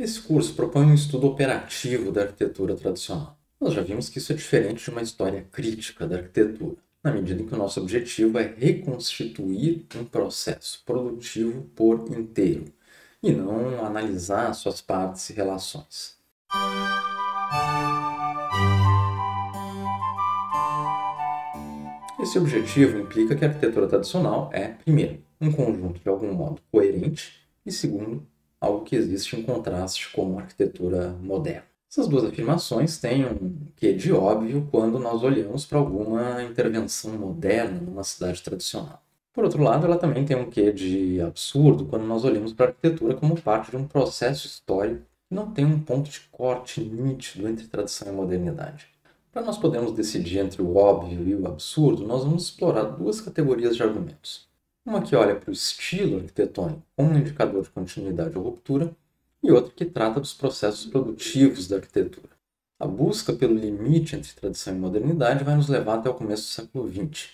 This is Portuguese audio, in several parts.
Esse curso propõe um estudo operativo da arquitetura tradicional. Nós já vimos que isso é diferente de uma história crítica da arquitetura, na medida em que o nosso objetivo é reconstituir um processo produtivo por inteiro, e não analisar suas partes e relações. Esse objetivo implica que a arquitetura tradicional é, primeiro, um conjunto de algum modo coerente e, segundo, algo que existe em contraste com a arquitetura moderna. Essas duas afirmações têm um quê de óbvio quando nós olhamos para alguma intervenção moderna numa cidade tradicional. Por outro lado, ela também tem um quê de absurdo quando nós olhamos para a arquitetura como parte de um processo histórico que não tem um ponto de corte nítido entre tradição e modernidade. Para nós podermos decidir entre o óbvio e o absurdo, nós vamos explorar duas categorias de argumentos. Uma que olha para o estilo arquitetônico como um indicador de continuidade ou ruptura, e outra que trata dos processos produtivos da arquitetura. A busca pelo limite entre tradição e modernidade vai nos levar até o começo do século XX.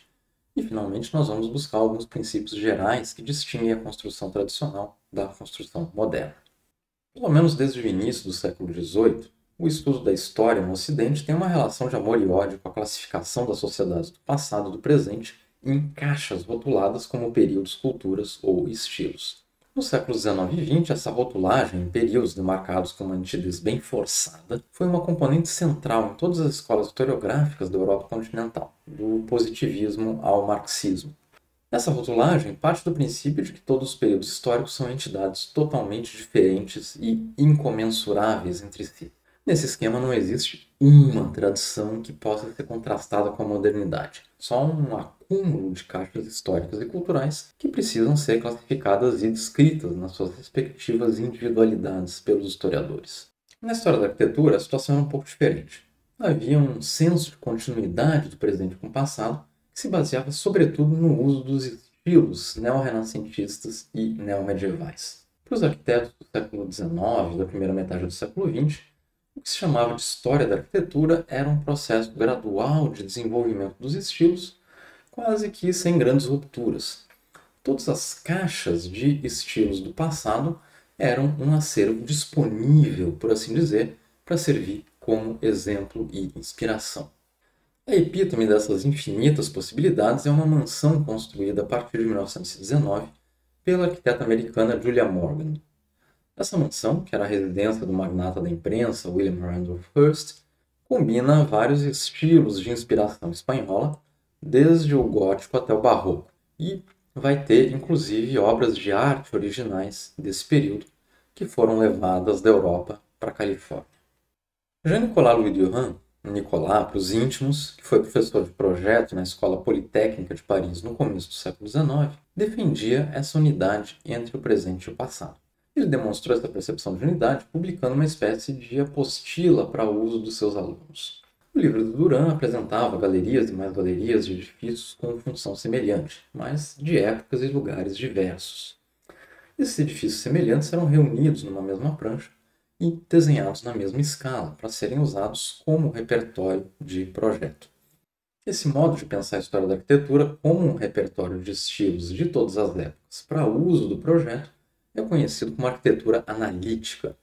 E, finalmente, nós vamos buscar alguns princípios gerais que distinguem a construção tradicional da construção moderna. Pelo menos desde o início do século XVIII, o estudo da história no Ocidente tem uma relação de amor e ódio com a classificação das sociedades do passado e do presente em caixas rotuladas como períodos, culturas ou estilos. No século XIX e XX, essa rotulagem em períodos demarcados com uma nitidez bem forçada foi uma componente central em todas as escolas historiográficas da Europa continental, do positivismo ao marxismo. Essa rotulagem parte do princípio de que todos os períodos históricos são entidades totalmente diferentes e incomensuráveis entre si. Nesse esquema não existe uma tradição que possa ser contrastada com a modernidade, só um acúmulo de caixas históricas e culturais que precisam ser classificadas e descritas nas suas respectivas individualidades pelos historiadores. Na história da arquitetura, a situação era um pouco diferente. Havia um senso de continuidade do presente com o passado que se baseava sobretudo no uso dos estilos neorrenascentistas e neomedievais. Para os arquitetos do século XIX, da primeira metade do século XX, o que se chamava de história da arquitetura era um processo gradual de desenvolvimento dos estilos, quase que sem grandes rupturas. Todas as caixas de estilos do passado eram um acervo disponível, por assim dizer, para servir como exemplo e inspiração. A epítome dessas infinitas possibilidades é uma mansão construída a partir de 1919 pela arquiteta americana Julia Morgan, essa mansão, que era a residência do magnata da imprensa William Randolph Hearst, combina vários estilos de inspiração espanhola, desde o gótico até o barroco, e vai ter inclusive obras de arte originais desse período que foram levadas da Europa para a Califórnia. Jean-Nicolas Louis Durand, Nicolas para os íntimos, que foi professor de projeto na Escola Politécnica de Paris no começo do século XIX, defendia essa unidade entre o presente e o passado. Ele demonstrou essa percepção de unidade publicando uma espécie de apostila para uso dos seus alunos. O livro do Duran apresentava galerias e mais galerias de edifícios com função semelhante, mas de épocas e lugares diversos. Esses edifícios semelhantes eram reunidos numa mesma prancha e desenhados na mesma escala para serem usados como repertório de projeto. Esse modo de pensar a história da arquitetura como um repertório de estilos de todas as épocas para uso do projeto é conhecido como arquitetura analítica,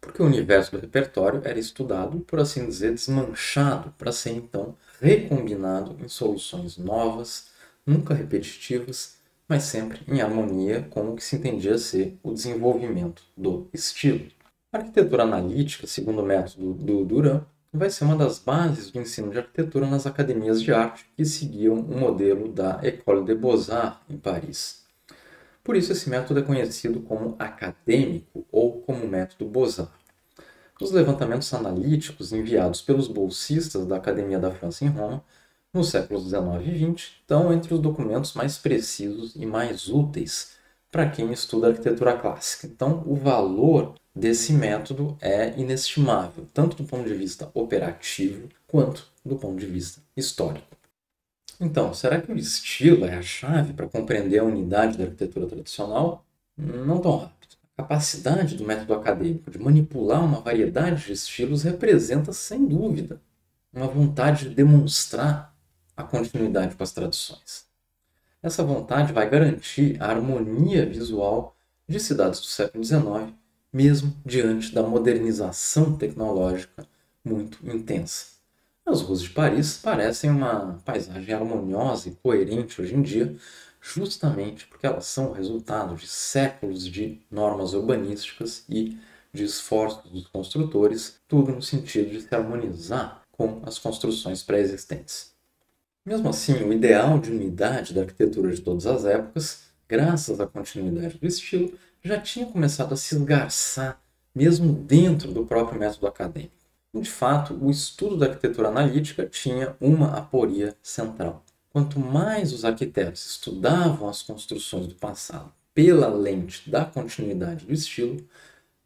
porque o universo do repertório era estudado, por assim dizer, desmanchado, para ser então recombinado em soluções novas, nunca repetitivas, mas sempre em harmonia com o que se entendia ser o desenvolvimento do estilo. A arquitetura analítica, segundo o método do Duran, vai ser uma das bases do ensino de arquitetura nas academias de arte que seguiam o modelo da École des Beaux-Arts em Paris. Por isso, esse método é conhecido como acadêmico ou como método Beaux-Arts. Os levantamentos analíticos enviados pelos bolsistas da Academia da França em Roma nos séculos XIX e XX estão entre os documentos mais precisos e mais úteis para quem estuda arquitetura clássica. Então, o valor desse método é inestimável, tanto do ponto de vista operativo quanto do ponto de vista histórico. Então, será que o estilo é a chave para compreender a unidade da arquitetura tradicional? Não tão rápido. A capacidade do método acadêmico de manipular uma variedade de estilos representa, sem dúvida, uma vontade de demonstrar a continuidade com as tradições. Essa vontade vai garantir a harmonia visual de cidades do século XIX, mesmo diante da modernização tecnológica muito intensa. As ruas de Paris parecem uma paisagem harmoniosa e coerente hoje em dia, justamente porque elas são o resultado de séculos de normas urbanísticas e de esforços dos construtores, tudo no sentido de se harmonizar com as construções pré-existentes. Mesmo assim, o ideal de unidade da arquitetura de todas as épocas, graças à continuidade do estilo, já tinha começado a se esgarçar mesmo dentro do próprio método acadêmico. De fato, o estudo da arquitetura analítica tinha uma aporia central. Quanto mais os arquitetos estudavam as construções do passado pela lente da continuidade do estilo,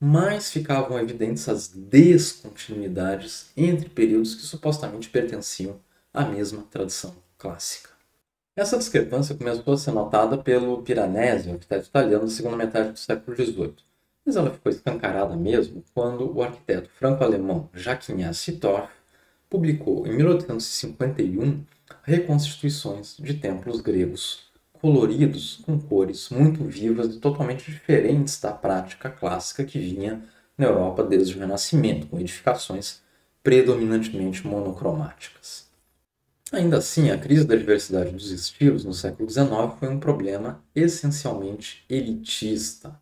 mais ficavam evidentes as descontinuidades entre períodos que supostamente pertenciam à mesma tradição clássica. Essa discrepância começou a ser notada pelo Piranesi, arquiteto italiano da segunda metade do século XVIII, mas ela ficou escancarada mesmo quando o arquiteto franco-alemão Jacques Sittorf publicou em 1851 reconstituições de templos gregos coloridos com cores muito vivas e totalmente diferentes da prática clássica que vinha na Europa desde o Renascimento, com edificações predominantemente monocromáticas. Ainda assim, a crise da diversidade dos estilos no século XIX foi um problema essencialmente elitista.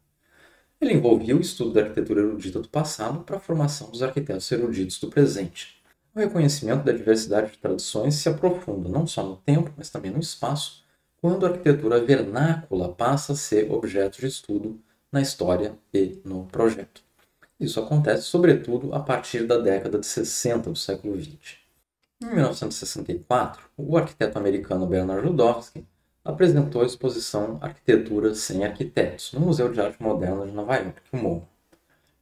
Ele envolvia o estudo da arquitetura erudita do passado para a formação dos arquitetos eruditos do presente. O reconhecimento da diversidade de tradições se aprofunda não só no tempo, mas também no espaço, quando a arquitetura vernácula passa a ser objeto de estudo na história e no projeto. Isso acontece, sobretudo, a partir da década de 60 do século XX. Em 1964, o arquiteto americano Bernard Rudowski apresentou a exposição Arquitetura sem Arquitetos no Museu de Arte Moderna de Nova York, o MoMA.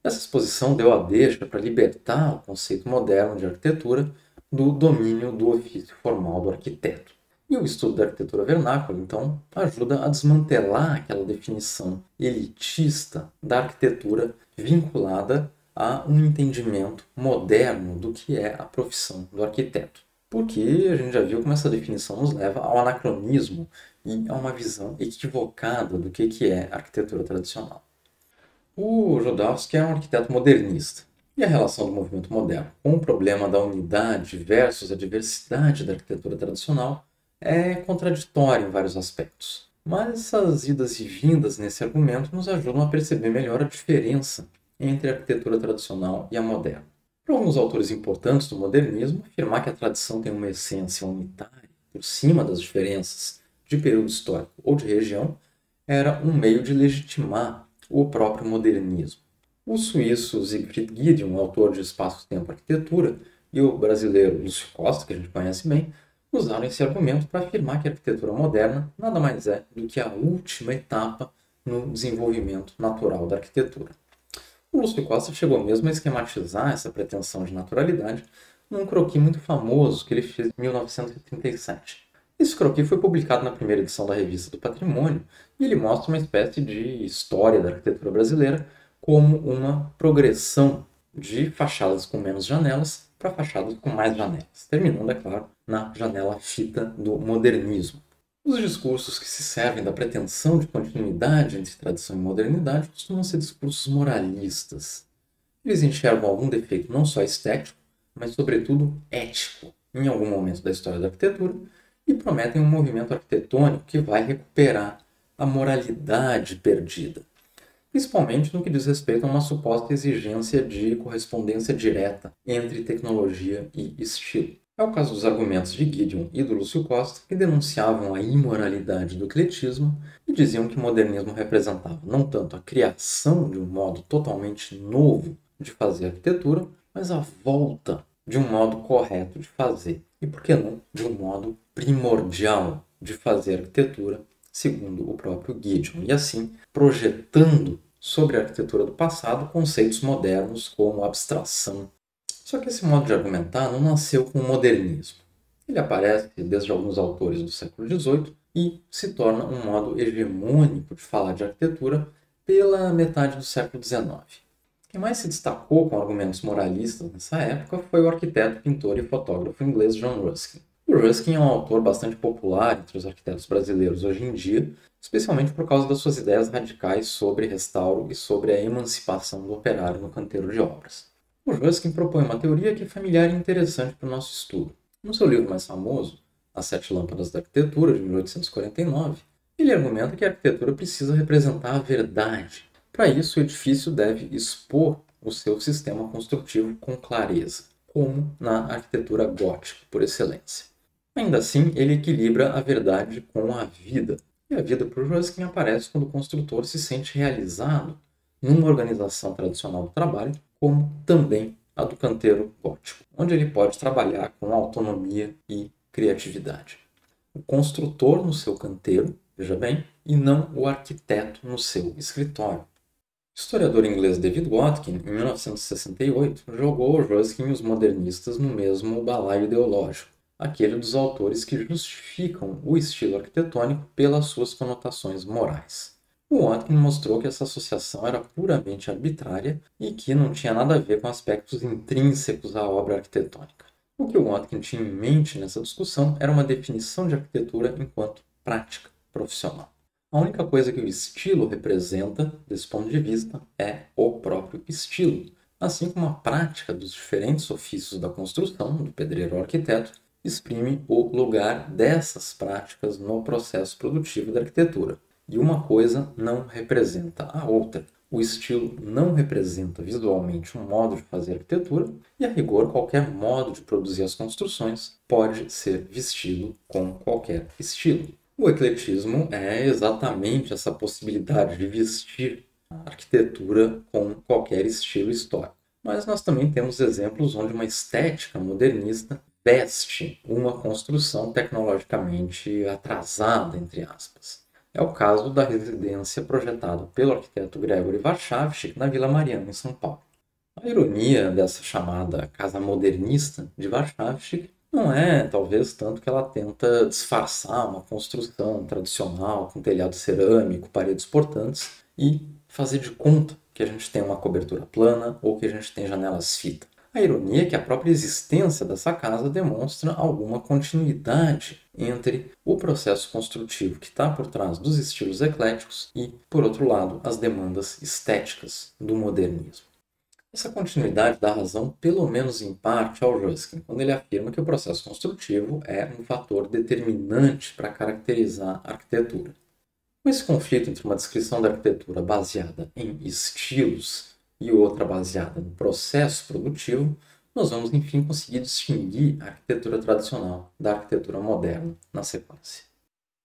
Essa exposição deu a deixa para libertar o conceito moderno de arquitetura do domínio do ofício formal do arquiteto. E o estudo da arquitetura vernácula, então, ajuda a desmantelar aquela definição elitista da arquitetura vinculada a um entendimento moderno do que é a profissão do arquiteto. Porque a gente já viu como essa definição nos leva ao anacronismo e a uma visão equivocada do que é arquitetura tradicional. O Jodorowsky é um arquiteto modernista. E a relação do movimento moderno com o problema da unidade versus a diversidade da arquitetura tradicional é contraditório em vários aspectos. Mas essas idas e vindas nesse argumento nos ajudam a perceber melhor a diferença entre a arquitetura tradicional e a moderna. Para alguns autores importantes do modernismo, afirmar que a tradição tem uma essência unitária por cima das diferenças de período histórico ou de região era um meio de legitimar o próprio modernismo. O suíço Siegfried Giedion, autor de Espaço-Tempo Arquitetura, e o brasileiro Lúcio Costa, que a gente conhece bem, usaram esse argumento para afirmar que a arquitetura moderna nada mais é do que a última etapa no desenvolvimento natural da arquitetura. O Lúcio Costa chegou mesmo a esquematizar essa pretensão de naturalidade num croquis muito famoso que ele fez em 1937. Esse croquis foi publicado na primeira edição da Revista do Patrimônio e ele mostra uma espécie de história da arquitetura brasileira como uma progressão de fachadas com menos janelas para fachadas com mais janelas, terminando, é claro, na janela fita do modernismo. Os discursos que se servem da pretensão de continuidade entre tradição e modernidade costumam ser discursos moralistas. Eles enxergam algum defeito não só estético, mas sobretudo ético em algum momento da história da arquitetura e prometem um movimento arquitetônico que vai recuperar a moralidade perdida, principalmente no que diz respeito a uma suposta exigência de correspondência direta entre tecnologia e estilo. É o caso dos argumentos de Gideon e do Lúcio Costa, que denunciavam a imoralidade do ecletismo e diziam que o modernismo representava não tanto a criação de um modo totalmente novo de fazer arquitetura, mas a volta de um modo correto de fazer. E por que não de um modo primordial de fazer arquitetura, segundo o próprio Gideon, e assim projetando sobre a arquitetura do passado conceitos modernos como abstração só que esse modo de argumentar não nasceu com o modernismo. Ele aparece desde alguns autores do século XVIII e se torna um modo hegemônico de falar de arquitetura pela metade do século XIX. Quem mais se destacou com argumentos moralistas nessa época foi o arquiteto, pintor e fotógrafo inglês John Ruskin. O Ruskin é um autor bastante popular entre os arquitetos brasileiros hoje em dia, especialmente por causa das suas ideias radicais sobre restauro e sobre a emancipação do operário no canteiro de obras. O Ruskin propõe uma teoria que é familiar e interessante para o nosso estudo. No seu livro mais famoso, As Sete Lâmpadas da Arquitetura, de 1849, ele argumenta que a arquitetura precisa representar a verdade. Para isso, o edifício deve expor o seu sistema construtivo com clareza, como na arquitetura gótica, por excelência. Ainda assim, ele equilibra a verdade com a vida. E a vida para Ruskin aparece quando o construtor se sente realizado numa organização tradicional do trabalho, como também a do canteiro gótico, onde ele pode trabalhar com autonomia e criatividade. O construtor no seu canteiro, veja bem, e não o arquiteto no seu escritório. O historiador inglês David Watkin, em 1968, jogou Ruskin e os modernistas no mesmo balaio ideológico, aquele dos autores que justificam o estilo arquitetônico pelas suas conotações morais. O Watkin mostrou que essa associação era puramente arbitrária e que não tinha nada a ver com aspectos intrínsecos à obra arquitetônica. O que o Watkin tinha em mente nessa discussão era uma definição de arquitetura enquanto prática profissional. A única coisa que o estilo representa, desse ponto de vista, é o próprio estilo, assim como a prática dos diferentes ofícios da construção, do pedreiro ao arquiteto, exprime o lugar dessas práticas no processo produtivo da arquitetura e uma coisa não representa a outra. O estilo não representa visualmente um modo de fazer arquitetura, e a rigor, qualquer modo de produzir as construções pode ser vestido com qualquer estilo. O ecletismo é exatamente essa possibilidade de vestir a arquitetura com qualquer estilo histórico. Mas nós também temos exemplos onde uma estética modernista veste uma construção tecnologicamente atrasada, entre aspas. É o caso da residência projetada pelo arquiteto Gregory Warszawski na Vila Mariana, em São Paulo. A ironia dessa chamada casa modernista de Warszawski não é, talvez, tanto que ela tenta disfarçar uma construção tradicional com telhado cerâmico, paredes portantes e fazer de conta que a gente tem uma cobertura plana ou que a gente tem janelas fita. A ironia é que a própria existência dessa casa demonstra alguma continuidade entre o processo construtivo que está por trás dos estilos ecléticos e, por outro lado, as demandas estéticas do modernismo. Essa continuidade dá razão, pelo menos em parte, ao Ruskin, quando ele afirma que o processo construtivo é um fator determinante para caracterizar a arquitetura. Com esse conflito entre uma descrição da arquitetura baseada em estilos e outra baseada no processo produtivo, nós vamos enfim conseguir distinguir a arquitetura tradicional da arquitetura moderna na sequência.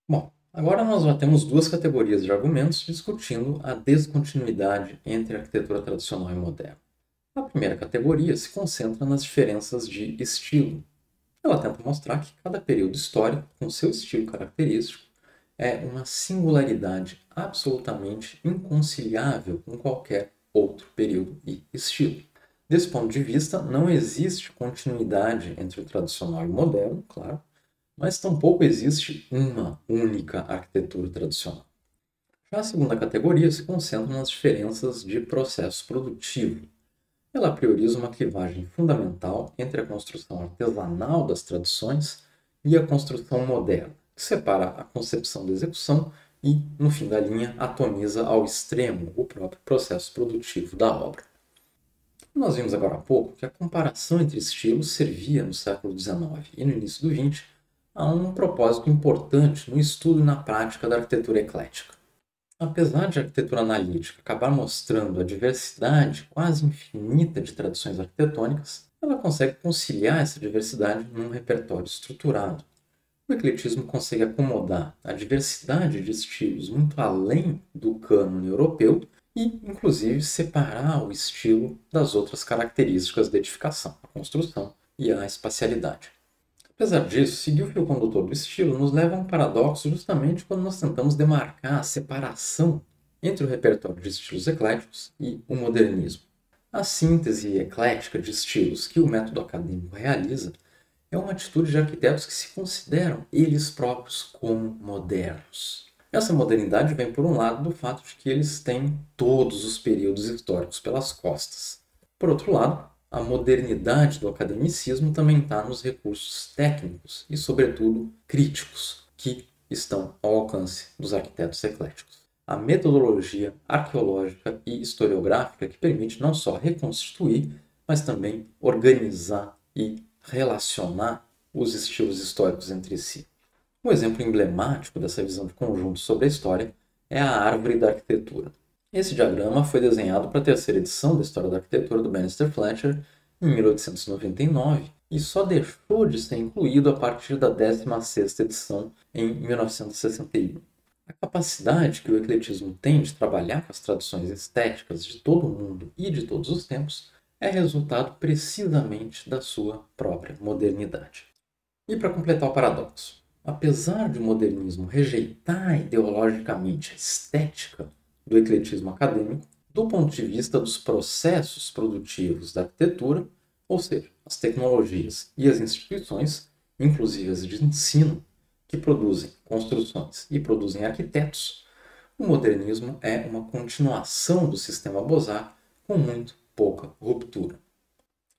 Bom, agora nós já temos duas categorias de argumentos discutindo a descontinuidade entre a arquitetura tradicional e moderna. A primeira categoria se concentra nas diferenças de estilo. Ela tenta mostrar que cada período histórico, com seu estilo característico, é uma singularidade absolutamente inconciliável com qualquer outro período e estilo. Desse ponto de vista, não existe continuidade entre o tradicional e o moderno, claro, mas tampouco existe uma única arquitetura tradicional. Já a segunda categoria se concentra nas diferenças de processo produtivo. Ela prioriza uma clivagem fundamental entre a construção artesanal das tradições e a construção moderna, que separa a concepção da execução e, no fim da linha, atomiza ao extremo o próprio processo produtivo da obra. Nós vimos agora há pouco que a comparação entre estilos servia no século XIX e no início do XX a um propósito importante no estudo e na prática da arquitetura eclética. Apesar de a arquitetura analítica acabar mostrando a diversidade quase infinita de tradições arquitetônicas, ela consegue conciliar essa diversidade num repertório estruturado, o ecletismo consegue acomodar a diversidade de estilos muito além do cânone europeu e, inclusive, separar o estilo das outras características da edificação, a construção e a espacialidade. Apesar disso, seguir o fio condutor do estilo nos leva a um paradoxo justamente quando nós tentamos demarcar a separação entre o repertório de estilos ecléticos e o modernismo. A síntese eclética de estilos que o método acadêmico realiza é uma atitude de arquitetos que se consideram eles próprios como modernos. Essa modernidade vem, por um lado, do fato de que eles têm todos os períodos históricos pelas costas. Por outro lado, a modernidade do academicismo também está nos recursos técnicos e, sobretudo, críticos, que estão ao alcance dos arquitetos ecléticos. A metodologia arqueológica e historiográfica que permite não só reconstituir, mas também organizar e relacionar os estilos históricos entre si. Um exemplo emblemático dessa visão de conjunto sobre a história é a árvore da arquitetura. Esse diagrama foi desenhado para a terceira edição da História da Arquitetura do Bannister Fletcher em 1899 e só deixou de ser incluído a partir da 16ª edição em 1961. A capacidade que o ecletismo tem de trabalhar com as tradições estéticas de todo o mundo e de todos os tempos é resultado precisamente da sua própria modernidade. E para completar o paradoxo, apesar de o modernismo rejeitar ideologicamente a estética do ecletismo acadêmico, do ponto de vista dos processos produtivos da arquitetura, ou seja, as tecnologias e as instituições, inclusive as de ensino, que produzem construções e produzem arquitetos, o modernismo é uma continuação do sistema Beaux-Arts com muito pouca ruptura.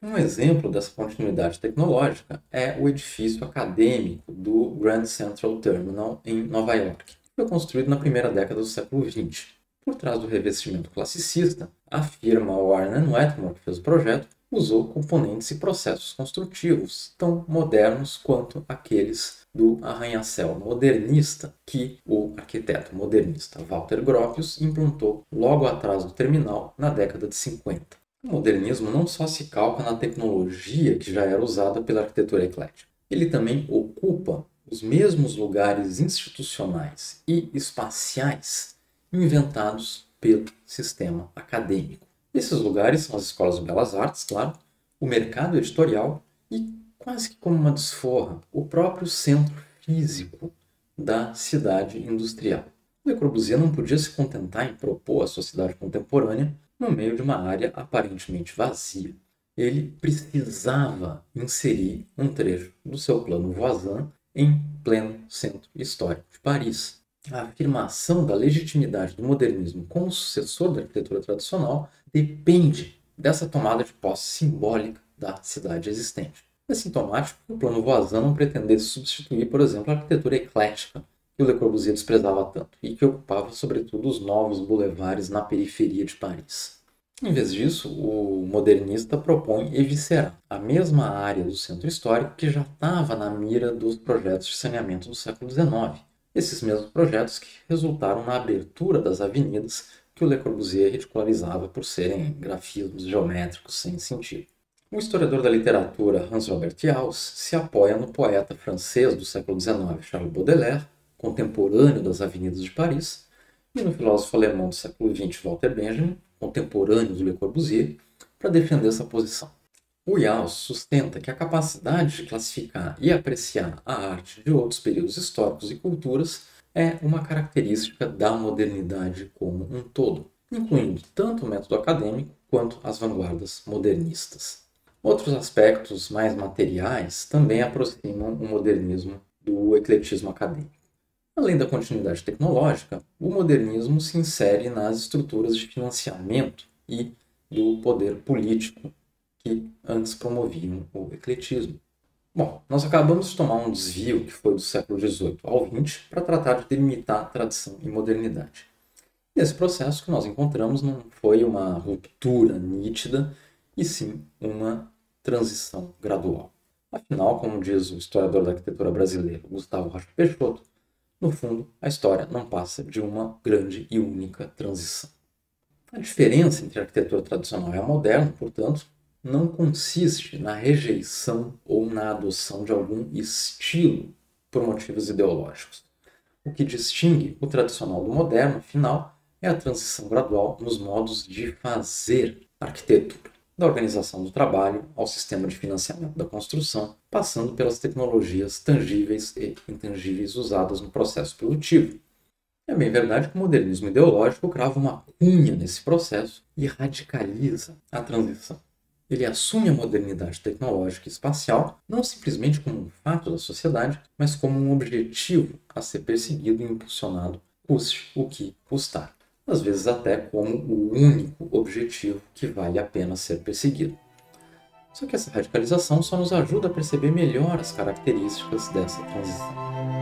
Um exemplo dessa continuidade tecnológica é o edifício acadêmico do Grand Central Terminal em Nova York, que foi construído na primeira década do século XX. Por trás do revestimento classicista, a firma Warner Wetmore, que fez o projeto, usou componentes e processos construtivos tão modernos quanto aqueles do arranha-céu modernista que o arquiteto modernista Walter Gropius implantou logo atrás do terminal na década de 50. O modernismo não só se calca na tecnologia que já era usada pela arquitetura eclética, ele também ocupa os mesmos lugares institucionais e espaciais inventados pelo sistema acadêmico. Esses lugares são as escolas de belas artes, claro, o mercado editorial e, quase que como uma desforra, o próprio centro físico da cidade industrial. Le Corbusier não podia se contentar em propor a sociedade contemporânea no meio de uma área aparentemente vazia. Ele precisava inserir um trecho do seu plano Voisin em pleno centro histórico de Paris. A afirmação da legitimidade do modernismo como sucessor da arquitetura tradicional depende dessa tomada de posse simbólica da cidade existente. É sintomático que o plano Voisin não pretendesse substituir, por exemplo, a arquitetura eclética que o Le Corbusier desprezava tanto e que ocupava sobretudo os novos bulevares na periferia de Paris. Em vez disso, o modernista propõe eviscerar a mesma área do centro histórico que já estava na mira dos projetos de saneamento do século XIX. Esses mesmos projetos que resultaram na abertura das avenidas que o Le Corbusier ridicularizava por serem grafismos geométricos sem sentido. O historiador da literatura Hans Robert Jauss se apoia no poeta francês do século XIX Charles Baudelaire contemporâneo das avenidas de Paris, e no filósofo alemão do século XX Walter Benjamin, contemporâneo do Le Corbusier, para defender essa posição. O Jauss sustenta que a capacidade de classificar e apreciar a arte de outros períodos históricos e culturas é uma característica da modernidade como um todo, incluindo tanto o método acadêmico quanto as vanguardas modernistas. Outros aspectos mais materiais também aproximam o modernismo do ecletismo acadêmico. Além da continuidade tecnológica, o modernismo se insere nas estruturas de financiamento e do poder político que antes promoviam o ecletismo. Bom, nós acabamos de tomar um desvio que foi do século XVIII ao XX para tratar de delimitar tradição e modernidade. E esse processo que nós encontramos não foi uma ruptura nítida, e sim uma transição gradual. Afinal, como diz o historiador da arquitetura brasileira Gustavo Rocha Peixoto, no fundo, a história não passa de uma grande e única transição. A diferença entre a arquitetura tradicional e a moderna, portanto, não consiste na rejeição ou na adoção de algum estilo por motivos ideológicos. O que distingue o tradicional do moderno, afinal, é a transição gradual nos modos de fazer arquitetura da organização do trabalho ao sistema de financiamento da construção, passando pelas tecnologias tangíveis e intangíveis usadas no processo produtivo. É bem verdade que o modernismo ideológico crava uma cunha nesse processo e radicaliza a transição. Ele assume a modernidade tecnológica e espacial não simplesmente como um fato da sociedade, mas como um objetivo a ser perseguido e impulsionado, custe o que custar às vezes até como o único objetivo que vale a pena ser perseguido. Só que essa radicalização só nos ajuda a perceber melhor as características dessa transição.